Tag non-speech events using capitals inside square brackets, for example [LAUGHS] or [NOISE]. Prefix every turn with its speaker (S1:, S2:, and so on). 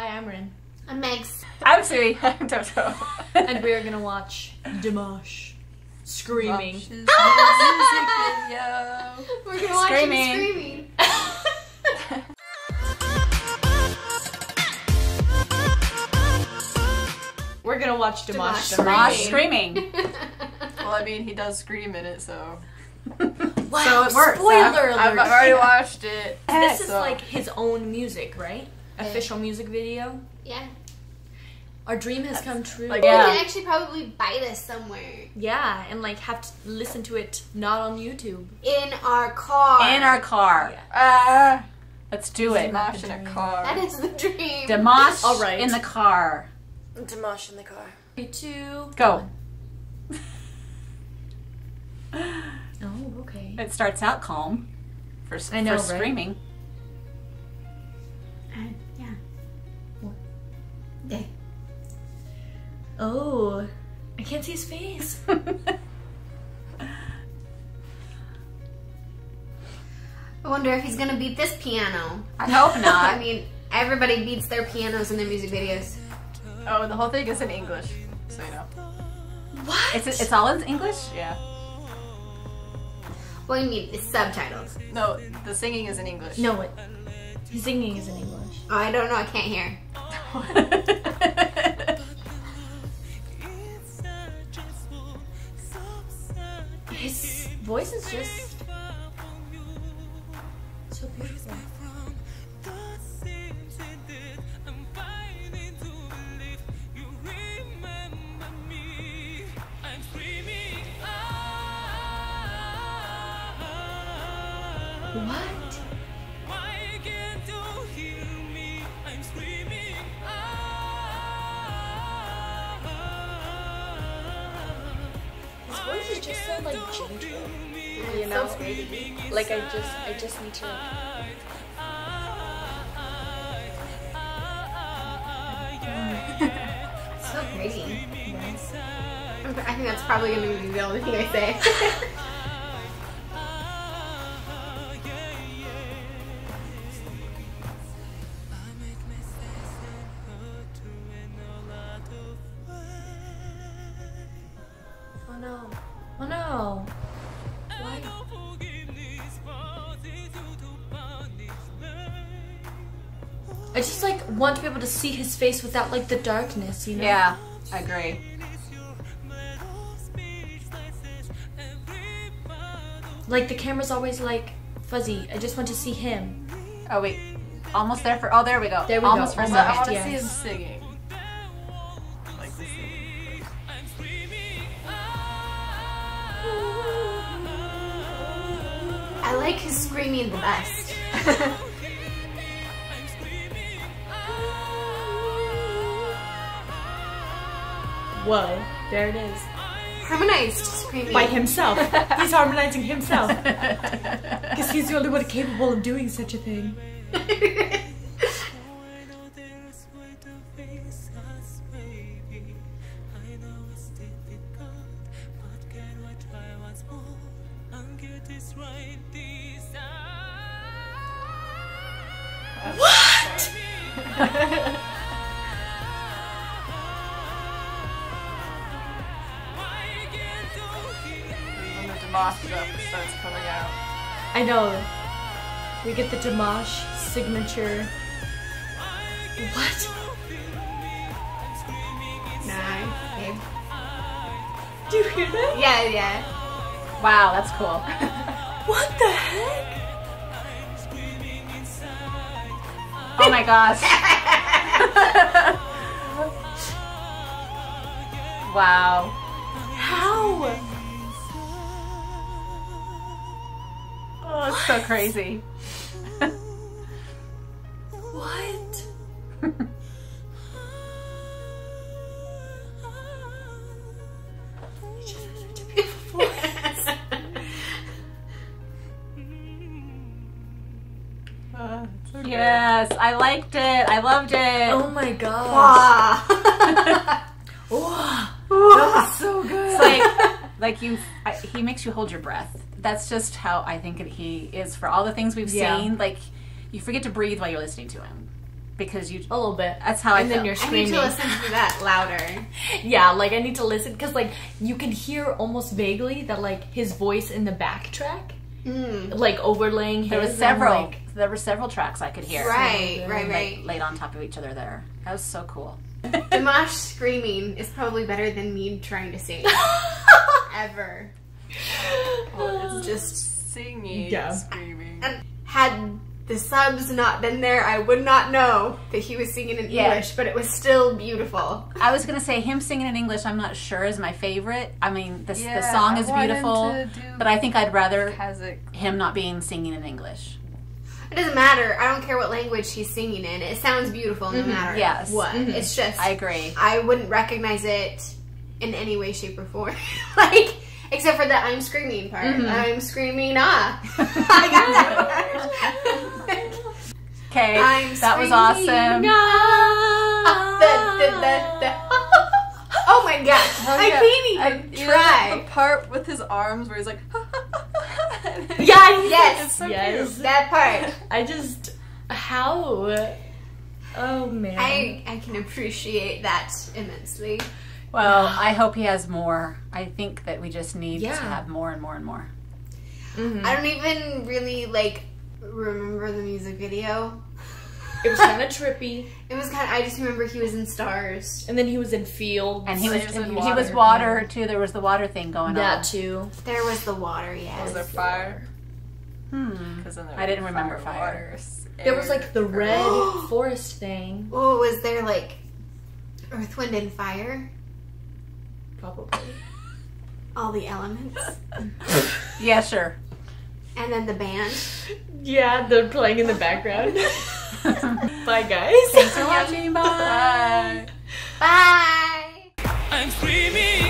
S1: Hi, I'm Rin.
S2: I'm Megs.
S3: I'm Sui. [LAUGHS] I'm Toto.
S1: and we're gonna watch Dimash screaming.
S3: Watch his music video. [LAUGHS]
S2: We're gonna watch
S3: Screaming.
S2: him screaming. [LAUGHS]
S1: We're gonna watch Dimash.
S2: Dimash
S3: Mosh
S2: Screaming.
S3: screaming. Well, I mean, he does scream in it, so.
S1: Wow,
S3: so it works.
S1: spoiler
S3: I've,
S1: alert.
S3: I've already watched it.
S1: This is
S3: so-
S1: like his own music, right?
S2: Yeah.
S1: Official music video.
S2: yeah.
S1: Our dream has come true.
S3: like-
S2: We can actually probably buy this somewhere.
S1: yeah, and like have to listen to it not on YouTube.
S2: In our car.
S3: in our car.
S1: Yeah.
S3: Ah, let's do it.
S1: Dimash
S3: Dimash in
S1: in
S3: a
S1: a
S3: car.
S2: That is the dream.
S3: Dimash
S1: All right.
S3: in the car.
S1: Dimash in the car. Three, two,
S3: Go. [LAUGHS]
S1: Oh, okay.
S3: It starts out calm for, s-
S1: I know,
S3: for
S1: right?
S3: screaming.
S2: Uh,
S1: Oh, I can't see his face. [LAUGHS]
S2: I wonder if he's gonna beat this piano.
S3: I hope [LAUGHS] not.
S2: I mean, everybody beats their pianos in their music videos.
S3: oh, the whole thing is in English, so you know.
S1: What?
S3: It's it's all in English. Yeah.
S2: Well, you mean it's subtitles.
S3: No, the singing is in English.
S1: no, it. His singing is in English.
S2: Oh, I don't know. I can't hear. [LAUGHS]
S1: His voice is just so beautiful. What? His just so like gentle. You know,
S2: So
S1: like I just, I just need to. [LAUGHS]
S2: So pretty. I think that's probably gonna be the only thing I say. [LAUGHS]
S1: Oh no! Oh no! Why? I just like want to be able to see his face without like the darkness, you know?
S3: yeah, I agree.
S1: Like the camera's always like fuzzy. I just want to see him.
S3: Oh wait, almost there for. Oh, there we go.
S1: There we
S3: almost
S1: go,
S3: For,
S1: almost,
S3: I want to
S1: yes.
S3: see him singing. Like
S2: his screaming the best. [LAUGHS]
S1: Whoa! There it is.
S2: Harmonized screaming.
S1: By himself. [LAUGHS] he's harmonizing himself. [LAUGHS] Because he's the only one capable of doing such a thing. What?
S3: When the Dimash starts coming out.
S1: I know. We get the Dimash signature. What?
S2: Nice, babe.
S1: Do you hear that?
S2: Yeah, yeah.
S3: Wow, that's cool. [LAUGHS]
S1: What the heck?
S3: Oh my gosh. [LAUGHS] wow.
S1: How?
S3: Oh, it's so crazy. [LAUGHS]
S1: What? [LAUGHS]
S3: Yes, I liked it. I loved it.
S1: Oh my god.
S2: Wow. [LAUGHS] Oh.
S1: That was so good.
S3: It's like, like you, I, he makes you hold your breath. That's just how I think it, he is for all the things we've
S1: Yeah.
S3: seen. Like, you forget to breathe while you're listening to him. because you.
S1: A little bit.
S3: That's how I
S1: And then
S3: feel.
S1: you're
S2: I need
S1: screaming.
S2: to listen to that louder. [LAUGHS]
S1: Yeah, like I need to listen because like you can hear almost vaguely that like his voice in the backtrack,
S2: Mm.
S1: like overlaying his.
S3: There was several.
S1: like,
S3: there were several tracks I could hear.
S2: Right, right,
S3: Like,
S2: right.
S3: laid on top of each other there. That was so cool.
S2: Dimash [LAUGHS] screaming is probably better than me trying to sing. [LAUGHS] Ever.
S4: Well, it's just singing,
S1: Yeah.
S4: screaming.
S2: And had the subs not been there, I would not know that he was singing in
S3: Yeah.
S2: English, but it was still beautiful.
S3: I was gonna say him singing in English. I'm not sure is my favorite. I mean, the, the song is beautiful, but I think I'd rather
S4: Kazakh.
S3: him not being singing in English.
S2: It doesn't matter. I don't care what language he's singing in. It sounds beautiful no matter
S3: Yes.
S2: what.
S1: Mhm.
S2: It's just
S3: I agree.
S2: I wouldn't recognize it in any way, shape, or form. [LAUGHS] like, except for the I'm screaming part. I'm screaming, ah. I got that part.
S3: Okay, that was awesome.
S2: Ah, the, the, the, the. [LAUGHS] oh my gosh. I
S4: yeah.
S2: can't
S4: And
S2: even
S4: you know
S2: try.
S4: the part with his arms where he's like,
S1: Yeah, [LAUGHS]
S2: Yes. [LAUGHS]
S4: It's so
S1: yes.
S4: cute.
S2: That part.
S1: I just how. Oh man.
S2: I, I can appreciate that immensely.
S3: Well, I hope he has more. I think that we just need
S1: Yeah.
S3: to have more and more and more.
S1: Mhm.
S2: I don't even really like remember the music video.
S1: It was kind of trippy, [LAUGHS]
S2: It was kind of. I just remember he was in stars.
S1: and then he was in fields,
S3: And he was
S4: He was
S3: he was
S4: water.
S3: water too. There was the water thing going
S1: that
S3: on.
S1: too.
S2: There was the water. Yes.
S4: Was there fire?
S3: Hmm.
S4: 'Cause then there
S3: I didn't
S4: was
S3: remember fire.
S4: water,
S1: There was like the red [GASPS] forest thing,
S2: Oh, was there like Earth, Wind, and Fire?
S1: Probably.
S2: All the elements. [LAUGHS]
S3: yeah, sure.
S2: And then the band.
S1: Yeah, they're playing in the background. [LAUGHS] Bye, guys.
S3: Thanks for watching. [LAUGHS] Bye. Bye. Bye.